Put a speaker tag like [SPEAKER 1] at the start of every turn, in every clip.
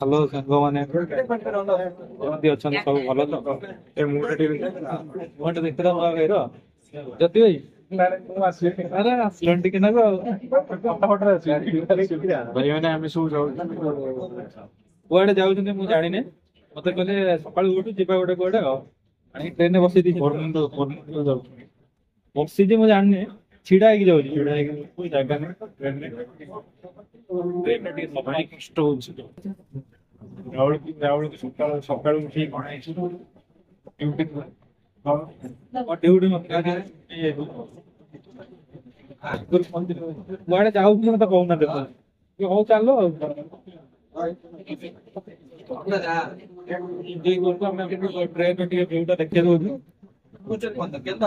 [SPEAKER 1] ভালো আছেন গো মানে কেমন অଛନ୍ତି সব ভালো তো এই মুভিটি মুভিটা দেখতে দাও ভাই রো জ্যোতি ভাই আরে আসলেন টিকে না গো ফটাফট আছে ভাই মানে আমি সব হ্যাঁ। মানে যাও କୁଆଡେ ଯାଉଛନ୍ତି ମୁଁ ଜାଣିନି ମତେ କହିଲେ ସକାଳୁ ଗୋଟେ ଯିବା ଗୋଟେ କୁଆଡେ ଆଉ ଆଣିକି ଟ୍ରେନରେ ବସେଇ ଦେଇଛି ବସିଛି ମୁଁ ଜାଣିନି छिड़ाएगी जाओ जी छिड़ाएगी कोई जागा ନାହିଁ କଷ୍ଟ ହଉଛି ରାଉଳକୁ ରାଉଳକୁ ସକାଳୁ ସକାଳୁ ଉଠି କ'ଣ ହେଇଛି ଡ୍ୟୁଟି ଡ୍ୟୁଟି କୁଆଡ଼େ ଯାଉଛି ମତେ କହୁନାହାନ୍ତି ହଉ ଚାଲ ଆଉ ଆମେ ଟ୍ରେନ୍ ଟିକେ ଭିଉଟା ଦେଖେଇ ଦଉଛୁ କେନ୍ତା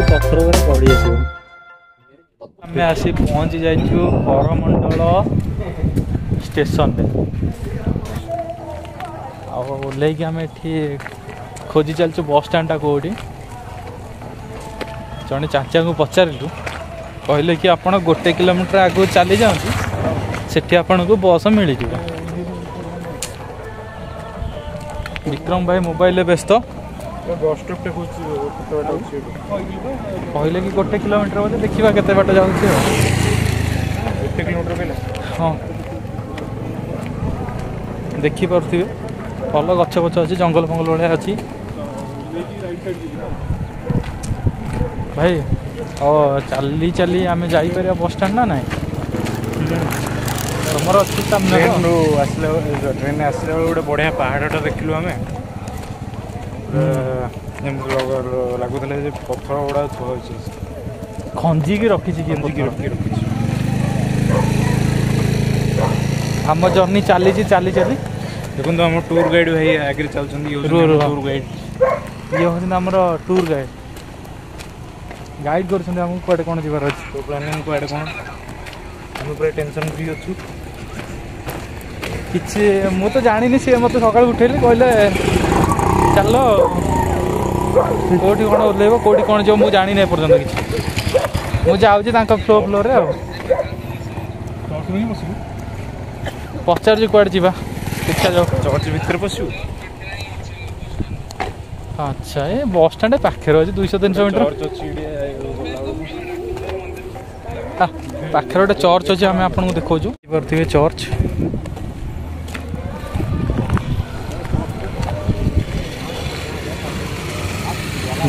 [SPEAKER 1] ଏଠି ପଥର ଉପରେ ପଡ଼ି ଆସିବ ଆମେ ଆସି ପହଞ୍ଚି ଯାଇଛୁ କରମଣ୍ଡଳ ଷ୍ଟେସନରେ ଆଉ ଓହ୍ଲେଇକି ଆମେ ଏଠି ଖୋଜି ଚାଲିଛୁ ବସ୍ଷ୍ଟାଣ୍ଡଟା କେଉଁଠି ଜଣେ ଚାଚାଙ୍କୁ ପଚାରିଲୁ କହିଲେ କି ଆପଣ ଗୋଟେ କିଲୋମିଟର ଆଗକୁ ଚାଲି ଯାଆନ୍ତୁ ସେଠି ଆପଣଙ୍କୁ ବସ୍ ମିଳିଯିବ ବିକ୍ରମ ଭାଇ ମୋବାଇଲରେ ବ୍ୟସ୍ତ କହିଲେ କି ଗୋଟେ କିଲୋମିଟର ବୋଲେ ଦେଖିବା କେତେ ବାଟ ଯାଉଛି ଆଉ
[SPEAKER 2] ଗୋଟେ କିଲୋମିଟର କହିଲେ
[SPEAKER 1] ହଁ ଦେଖିପାରୁଥିବେ ଭଲ ଗଛ ଫଛ ଅଛି ଜଙ୍ଗଲ ଫଙ୍ଗଲ ଭଳିଆ ଅଛି ଭାଇ ଓ ଚାଲି ଚାଲି ଆମେ ଯାଇପାରିବା ବସ୍ ଷ୍ଟାଣ୍ଡ ନା ନାହିଁ ତମର ଅଛି
[SPEAKER 2] ଆସିଲା ଟ୍ରେନ୍ରେ ଆସିଲା ବେଳେ ଗୋଟେ ବଢ଼ିଆ ପାହାଡ଼ଟା ଦେଖିଲୁ ଆମେ ଯେମିତି ଲାଗୁଥିଲା ଯେ ପଥର ଗୁଡ଼ା ଥୁଆ ହୋଇଛି
[SPEAKER 1] ଖଞ୍ଜିକି ରଖିଛି କି
[SPEAKER 2] ଖଞ୍ଜିକି ରଖିକି ରଖିଛି
[SPEAKER 1] ଆମ ଜର୍ନି ଚାଲିଛି ଚାଲି ଚାଲି
[SPEAKER 2] ଦେଖନ୍ତୁ ଆମ ଟୁର୍ ଗାଇଡ଼ ଭାଇ ଆଗରେ ଚାଲୁଛନ୍ତି ଟୁର୍ ଗାଇଡ଼
[SPEAKER 1] ଇଏ ହେଉଛନ୍ତି ଆମର ଟୁର୍ ଗାଇଡ଼ ଗାଇଡ଼ କରୁଛନ୍ତି ଆମକୁ କୁଆଡ଼େ କ'ଣ ଯିବାର ଅଛି
[SPEAKER 2] କେଉଁ ପ୍ଲାନିଂ କୁଆଡ଼େ କ'ଣ ଆମେ ପୁରା ଟେନସନ୍ ଫ୍ରି ଅଛୁ
[SPEAKER 1] କିଛି ମୁଁ ତ ଜାଣିନି ସିଏ ମୋତେ ସକାଳୁ ଉଠେଇଲେ କହିଲେ ଚାଲ କେଉଁଠି କ'ଣ ଓହ୍ଲେଇବ କେଉଁଠି କ'ଣ ଯିବ ମୁଁ ଜାଣିନି ଏପର୍ଯ୍ୟନ୍ତ କିଛି ମୁଁ ଯାଉଛି ତାଙ୍କ ଫ୍ଲୋ ଫ୍ଲୋରେ ଆଉ ପଚାରୁଛି କୁଆଡ଼େ ଯିବା ଦେଖାଯାଉ
[SPEAKER 2] ଚର୍ଚ୍ଚ ଭିତରେ ପଶିବୁ
[SPEAKER 1] ଆଚ୍ଛା ଏ ବସ୍ ଷ୍ଟାଣ୍ଡ ପାଖରେ ଅଛି ଦୁଇଶହ ତିନିଶହ ମିଟର ପାଖରେ ଗୋଟେ ଚର୍ଚ୍ଚ ଅଛି ଆମେ ଆପଣଙ୍କୁ ଦେଖାଉଛୁ ପାରୁଥିବେ ଚର୍ଚ୍ଚ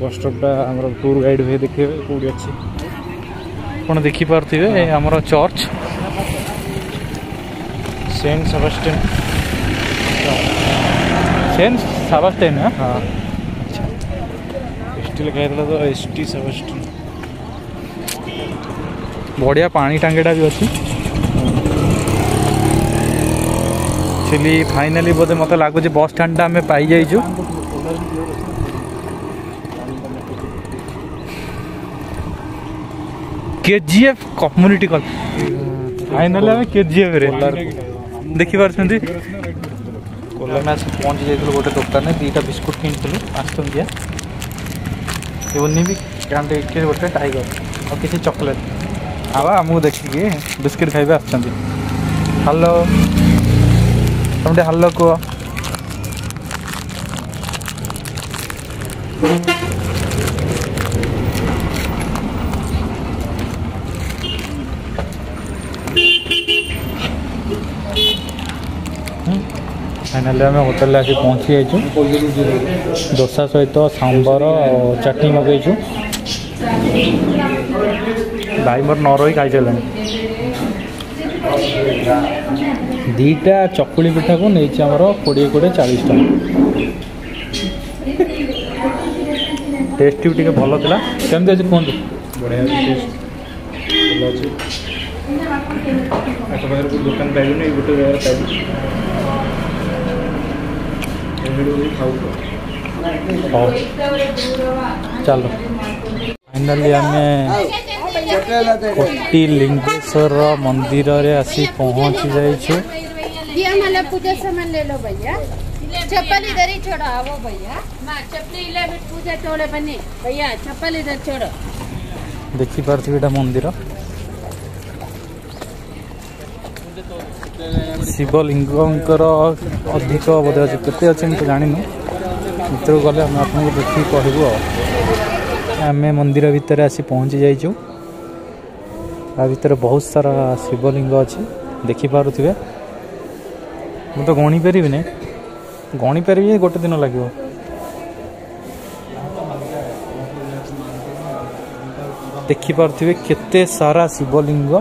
[SPEAKER 2] ବସ୍ଷ୍ଟପ୍ଟା ଆମର ଟୁର୍ ଗାଇଡ଼୍ ହୁଏ ଦେଖେଇବେ କେଉଁଠି ଅଛି
[SPEAKER 1] ଆପଣ ଦେଖିପାରୁଥିବେ ଆମର church
[SPEAKER 2] saint Sebastian
[SPEAKER 1] saint Sebastian ହଁ
[SPEAKER 2] ଆଚ୍ଛା ଏସ୍ ଟି ଲେଖା ହେଇଥିଲା ତ ଏସ୍ ଟି ସାବାଷ୍ଟେନ୍
[SPEAKER 1] ବଢ଼ିଆ ପାଣି ଟାଙ୍ଗିଟା ବି ଅଛି ଆକ୍ଚुअली फाइनाली बोधे मत लगुच बस स्टाण्डा आम पाई केजीएफ कम्युनिटी कल फाइनल आम के जी एफ देखिपार कल्याण पहुँची जाइए गोटे दोकने दीटा बिस्कुट किनि आसो निके गोटे टाइगर और किसी चकोलेट आवा आम देखिए बिस्कुट खाइबे आलो तुम हालो कह ଫାଇନାଲି ଆମେ ହୋଟେଲ ଆସି ପହଞ୍ଚି ଯାଇଛୁ ଦୋସା ସହିତ ସାମ୍ବର ଆଉ ଚଟଣି ମଗାଇଛୁ ଭାଇ ମୋର ନ ରହି ଖାଇସାରିଲାଣି ଦୁଇଟା ଚକୁଳି ପିଠାକୁ ନେଇଛି ଆମର କୋଡ଼ିଏ କୋଡ଼ିଏ ଚାଳିଶ ଟଙ୍କା ଟେଷ୍ଟ ବି ଟିକେ ଭଲ ଥିଲା କେମିତି ଅଛି କୁହନ୍ତୁ
[SPEAKER 2] ବଢ଼ିଆ ଭଲ ଅଛି ଆଖପାଖରେ ଦୋକାନ ପାଇବୁନି ଗୋଟେ ଜାଗାରେ ପାଇବୁ
[SPEAKER 1] ચાલો ફાઇનાલી ଆମେ କୋଟି લિંગેશ્વર ମନ୍ଦିରରେ ଆସି ପହଞ୍ଚି ଯାଇଛୁ
[SPEAKER 3] ये हमारा पूजा सामान ले लो भैया चप्पल इधर ही छोड़ो आओ भैया मां चप्पल इला पूजा टोले बने भैया चप्पल
[SPEAKER 1] ଶିବଲିଙ୍ଗଙ୍କର ଅଧିକ ବୋଧେ ଅଛି କେତେ ଅଛି ମୁଁ ତ ଜାଣିନୁ ଭିତରକୁ ଗଲେ ଆମେ ଆପଣଙ୍କୁ ଦେଖିକି କହିବୁ ଆଉ ଆମେ ମନ୍ଦିର ଭିତରେ ଆସି ପହଞ୍ଚି ଯାଇଛୁ ତା ଭିତରେ ବହୁତ ସାରା ଶିବଲିଙ୍ଗ ଅଛି ଦେଖିପାରୁଥିବେ ମୁଁ ତ ଗଣିପାରିବିନି ଗଣିପାରିବି ଗୋଟେ ଦିନ ଲାଗିବ ଦେଖିପାରୁଥିବେ କେତେ ସାରା ଶିବଲିଙ୍ଗ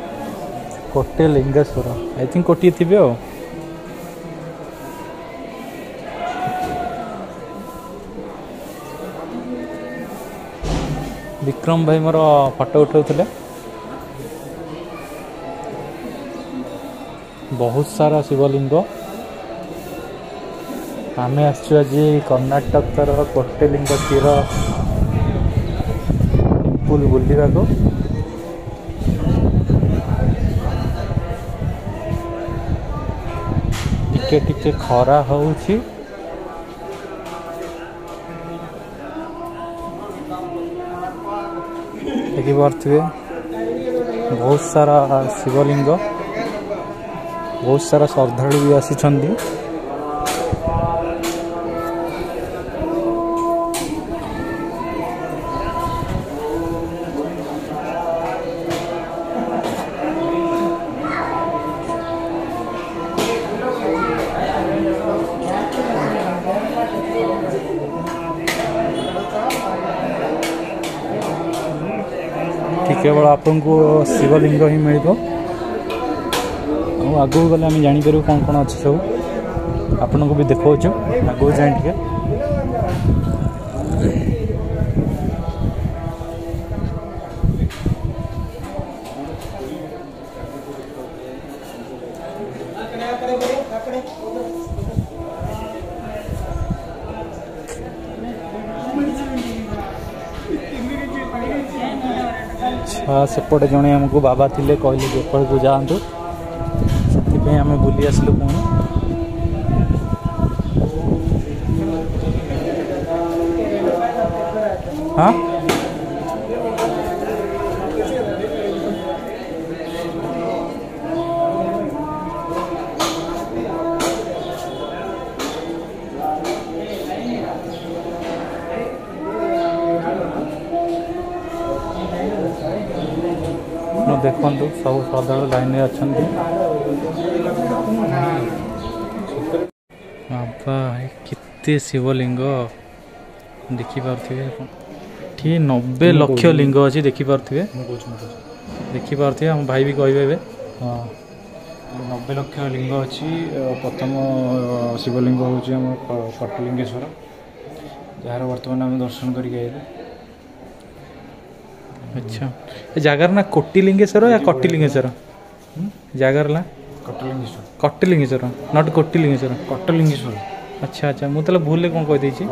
[SPEAKER 1] कोटे लिंगेश्वर आई थिंक कोटी थी आ विक्रम भाई मोर फटो उठाऊ बहुत सारा शिवलिंग आम आज कर्णाटक तरह कोटेलिंग क्षीर टेम्पुल बुलवाकू टिके टिके खरा हो पार्थे बहुत सारा शिवलिंग बहुत सारा श्रद्धा भी आसी କି କେବଳ ଆପଣଙ୍କୁ ଶିବଲିଙ୍ଗ ହିଁ ମିଳିବ ଆଉ ଆଗକୁ ଗଲେ ଆମେ ଜାଣିପାରିବୁ କ'ଣ କ'ଣ ଅଛି ସବୁ ଆପଣଙ୍କୁ ବି ଦେଖାଉଛୁ ଆଗକୁ ଯାଏଁ ଟିକେ हाँ, सेपटे जड़े आमको बाबा थे कहले जेपट को जातु से आम बुले आसल पी हाँ ଦେଖନ୍ତୁ ସବୁ ଶ୍ରଦ୍ଧାଳୁ ଲାଇନ୍ରେ ଅଛନ୍ତି ବାବା କେତେ ଶିବଲିଙ୍ଗ ଦେଖିପାରୁଥିବେ ଏଠି ନବେ ଲକ୍ଷ ଲିଙ୍ଗ ଅଛି ଦେଖିପାରୁଥିବେ ଦେଖିପାରୁଥିବେ ଆମ ଭାଇ ବି କହିବେ ଏବେ
[SPEAKER 2] ହଁ ନବେ ଲକ୍ଷ ଲିଙ୍ଗ ଅଛି ପ୍ରଥମ ଶିବଲିଙ୍ଗ ହେଉଛି ଆମ କଟଲିଙ୍ଗେଶ୍ୱର ଯାହାର ବର୍ତ୍ତମାନ ଆମେ ଦର୍ଶନ କରିକି ଆଇଲୁ
[SPEAKER 1] अच्छा जगार ना
[SPEAKER 2] कोटिलिंगेश्वर
[SPEAKER 1] या कटिलिंगेश्वर जगार
[SPEAKER 2] ना
[SPEAKER 1] कटिलिंगेश्वर नॉट हम्म, कोटिलिंगेश्वर कटिलिंगेश्वर अच्छा अच्छा
[SPEAKER 2] मुझे भूल
[SPEAKER 1] कौन कहीदी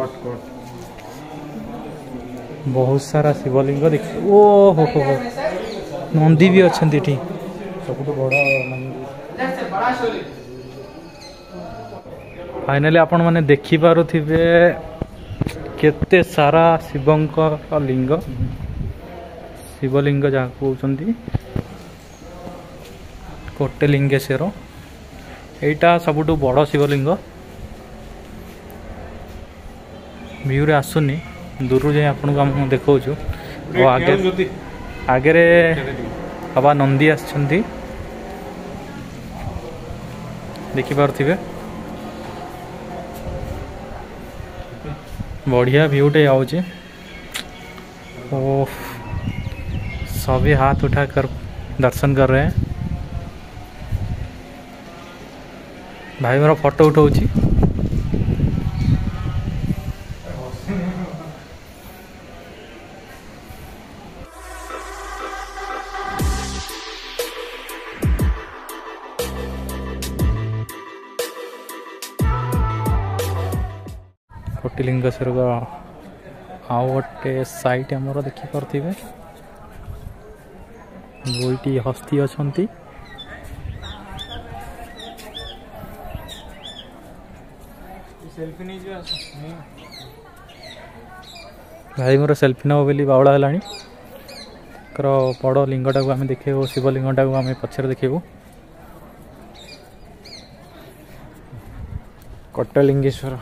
[SPEAKER 1] बहुत सारा शिवलिंग देख ओ हो हो हो नंदी भी
[SPEAKER 2] अच्छा सब फाइनाली
[SPEAKER 1] आप देखिपे के सारा शिवंक लिंग हम्म। ଶିବଲିଙ୍ଗ ଯାହାକୁ କହୁଛନ୍ତି କୋଟେଲିଙ୍ଗେଶ୍ୱର ଏଇଟା ସବୁଠୁ ବଡ଼ ଶିବଲିଙ୍ଗ ଭିୟୁରେ ଆସୁନି ଦୂରରୁ ଯାଇ ଆପଣଙ୍କୁ ଆମକୁ ଦେଖାଉଛୁ ଓ ଆଗରେ ଆଗରେ ବାବା ନନ୍ଦୀ ଆସିଛନ୍ତି ଦେଖିପାରୁଥିବେ ବଢ଼ିଆ ଭିୟୁଟେ ଆଉଛି ଓ सभी हाथ उठाकर दर्शन कर रहे हैं भाई मेरा फोटो कोटिलिंग सर आउ गोटे सैट आम देखिपे बोईटी हस्ती अच्छा भाई मोर सेल्फी नब
[SPEAKER 2] बोली बावला
[SPEAKER 1] है बड़ लिंग को आम देख शिवलिंगटा को आम पचर देख कटलिंगेश्वर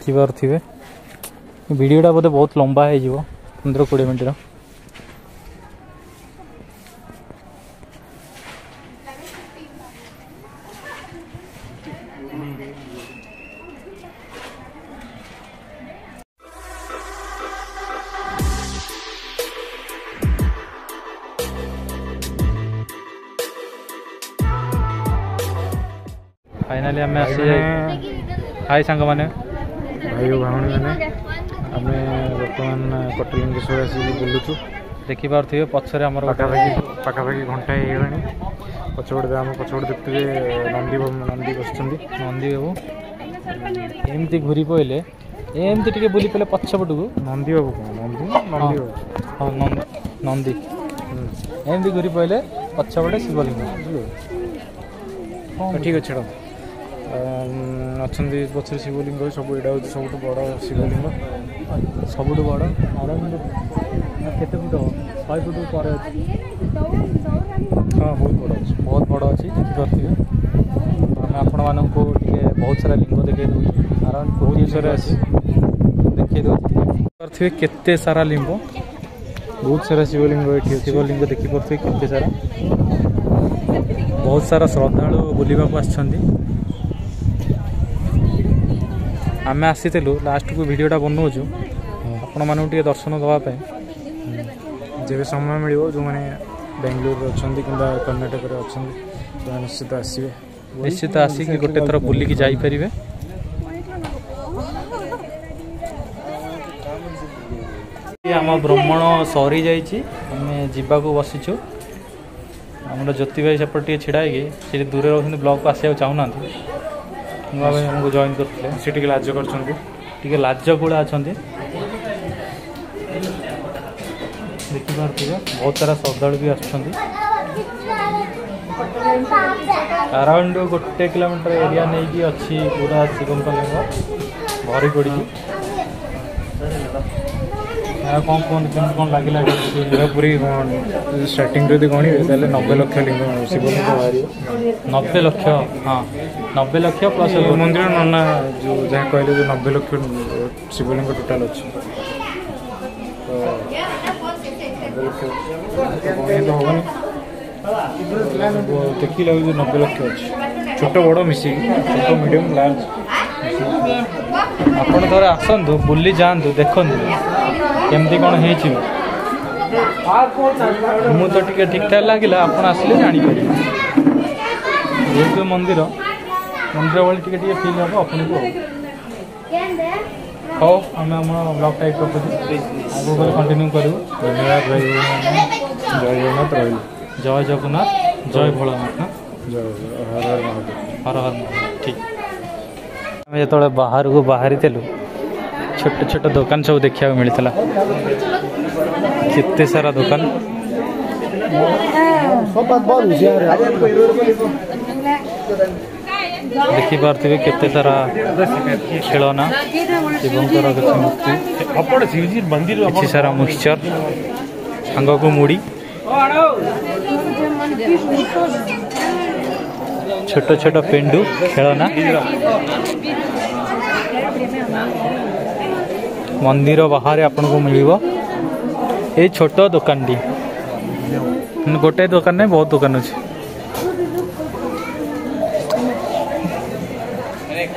[SPEAKER 1] देखिपार थे
[SPEAKER 2] भिडटा बोधे बहुत लंबा हो पंद्रह कोड़े मिनट
[SPEAKER 1] फाइनाली आम आस हाय
[SPEAKER 2] सांग मैंने भाउँ बर्तमान कटलिङ्गेश्वर आउँछ बोलुछु देखिपारे पछाडिखि पाँटा हैगला
[SPEAKER 1] नंदी बाबू बाबु नन्दी बसिन्छ नन्दी बाबु एमि घुरी पहिले
[SPEAKER 2] एमि बुली पहिला पछपटको नन्दी बाबु
[SPEAKER 1] नन्दी नन्दी बाबु नन्दी एम घुरी पइले पछपटे
[SPEAKER 2] शिवलिङ्ग बुझ्नु ठीक अब ଅଛନ୍ତି ପଛରେ ଶିବଲିଙ୍ଗ ସବୁ ଏଇଟା ହେଉଛି ସବୁଠୁ ବଡ଼ ଶିବଲିଙ୍ଗ
[SPEAKER 1] ସବୁଠୁ ବଡ଼ ଆରମ୍ଭ କେତେ ଫୁଟ ଶହେ ଫୁଟ ପରେ ଅଛି
[SPEAKER 2] ହଁ ବହୁତ ବଡ଼ ଅଛି
[SPEAKER 1] ବହୁତ ବଡ଼ ଅଛି ଦେଖିପାରୁଥିବେ ଆମେ ଆପଣମାନଙ୍କୁ ଟିକେ ବହୁତ ସାରା ଲିଙ୍ଗ ଦେଖେଇ ଦେଉଛୁ ଆରମ୍ଭ
[SPEAKER 2] କେଉଁ
[SPEAKER 1] ଜିନିଷରେ
[SPEAKER 2] ଅଛି
[SPEAKER 1] ଦେଖେଇ ଦେଉଥିବେ କେତେ ସାରା ଲିମ୍ବ
[SPEAKER 2] ବହୁତ ସାରା ଶିବଲିଙ୍ଗ ଏଠି
[SPEAKER 1] ଶିବଲିଙ୍ଗ ଦେଖିପାରୁଥିବେ କେତେ ସାରା ବହୁତ ସାରା ଶ୍ରଦ୍ଧାଳୁ ବୁଲିବାକୁ ଆସିଛନ୍ତି ଆମେ ଆସିଥିଲୁ ଲାଷ୍ଟକୁ ଭିଡ଼ିଓଟା ବନାଉଛୁ ଆପଣମାନଙ୍କୁ ଟିକେ ଦର୍ଶନ ଦେବା ପାଇଁ
[SPEAKER 2] ଯେବେ ସମୟ ମିଳିବ ଯେଉଁମାନେ ବେଙ୍ଗଲୋରରେ ଅଛନ୍ତି କିମ୍ବା କର୍ଣ୍ଣାଟକରେ ଅଛନ୍ତି ସେମାନେ ନିଶ୍ଚିତ ଆସିବେ
[SPEAKER 1] ନିଶ୍ଚିତ ଆସିକି ଗୋଟେ ଥର ବୁଲିକି ଯାଇପାରିବେ ଆମ ଭ୍ରମଣ ସରିଯାଇଛି ଆମେ ଯିବାକୁ ବସିଛୁ ଆମର ଜ୍ୟୋତି ଭାଇ ସେପଟେ ଟିକେ ଛିଡ଼ା ହେଇକି ସେଠି ଦୂରରେ ରହୁଛନ୍ତି ବ୍ଲକ୍କୁ ଆସିବାକୁ ଚାହୁଁନାହାନ୍ତି ନୂଆ ଭାଇ ଆମକୁ ଜଏନ୍ କରିଥିଲେ
[SPEAKER 2] ସେ ଟିକେ ଲାଜ କରିଛନ୍ତି
[SPEAKER 1] ଟିକେ ଲାଜକୁଳା ଅଛନ୍ତି ଦେଖିପାରୁଥିବେ ବହୁତ ସାରା ଶ୍ରଦ୍ଧାଳୁ ବି ଆସୁଛନ୍ତି ଆରାଉଣ୍ଡ ଗୋଟେ କିଲୋମିଟର ଏରିଆ ନେଇକି ଅଛି ପୁରା ଶିବଙ୍କ ଲିଙ୍ଗ ଭରି ପଡ଼ିକି ଆଉ କ'ଣ କୁହନ୍ତୁ କେମିତି କ'ଣ ଲାଗିଲା
[SPEAKER 2] ପୁରୀ ଷ୍ଟାର୍ଟିଂ ଯଦି ଗଣିବେ ତାହେଲେ ନବେ ଲକ୍ଷ ଲିଙ୍ଗ ଶିବଲିଙ୍ଗ ବାହାରିବ
[SPEAKER 1] ନବେ ଲକ୍ଷ ହଁ
[SPEAKER 2] নবে লক্ষ প্লস মন্দির নନା যা কহিলেন যে নবে লক্ষ শিবলিঙ্গ টোটাল অছি হবনি দেখি লাগুଛି যে নবে লক্ষ ଅଛି ଛୋଟ ବଡ଼ ମିଶିକି ଛୋଟ ମିଡ଼ିୟମ୍ ଲାର୍ଜ
[SPEAKER 1] ଆପଣ ଥରେ ଆସନ୍ତୁ ବୁଲି ଯାଆନ୍ତୁ ଦେଖନ୍ତୁ କେମିତି କ'ଣ ହେଇଛି ମୁଁ ତ ଟିକେ ଠିକ୍ ଠାକ୍ ଲାଗିଲା ଆପଣ ଆସିଲେ ଜାଣିପାରିବେ ଯେହେତୁ ମନ୍ଦିର ମନ୍ଦିର ଭଳି ଟିକେ ଟିକେ ଫିଲ୍ ହେବ ଆପଣଙ୍କୁ ହଉ ଆମେ ଆମ ବ୍ଲଗ୍ଟା ଏଇଠି ରଖୁଛୁ ଆଗକୁ ଗଲେ କଣ୍ଟିନ୍ୟୁ କରିବୁ
[SPEAKER 2] ଧନ୍ୟବାଦ ଭାଇ ଜୟ ଜଗନ୍ନାଥ ରହିଲି
[SPEAKER 1] ଜୟ ଜଗନ୍ନାଥ ଜୟ ଭୋଳନାଥ ନା
[SPEAKER 2] ଜୟ ହର ହର ମହାଦେବ
[SPEAKER 1] ହର ହର ମହାଦେବ ଠିକ୍ ଆମେ ଯେତେବେଳେ ବାହାରକୁ ବାହାରିଥିଲୁ ଛୋଟ ଛୋଟ ଦୋକାନ ସବୁ ଦେଖିବାକୁ ମିଳିଥିଲା କେତେ ସାରା ଦୋକାନ सब बात बहुत होशियार है ଦେଖିପାରୁଥିବେ କେତେ ସାରା ଖେଳନା ଶିବଙ୍କର କିଛି ମୂର୍ତ୍ତି କିଛି ସାରା ମିକ୍ସଚର ସାଙ୍ଗକୁ ମୁଡ଼ି ଛୋଟ ଛୋଟ ପେଣ୍ଡୁ ଖେଳନା ମନ୍ଦିର ବାହାରେ ଆପଣଙ୍କୁ ମିଳିବ ଏଇ ଛୋଟ ଦୋକାନଟି ଗୋଟେ ଦୋକାନ ନାହିଁ ବହୁତ ଦୋକାନ ଅଛି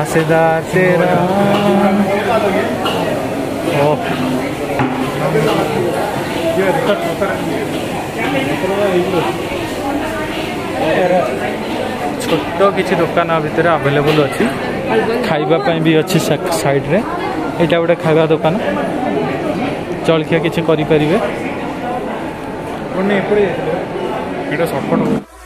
[SPEAKER 1] हासदा तेरा ओह ছোট কিছু দোকান ভিতরে আভেলেবল অছি খাইবা পাই বি অছি সাইডরে এটা গোটে খাইবা দোকান জলখিয়া কিছু
[SPEAKER 2] করিপারিবে এটা সর্টকট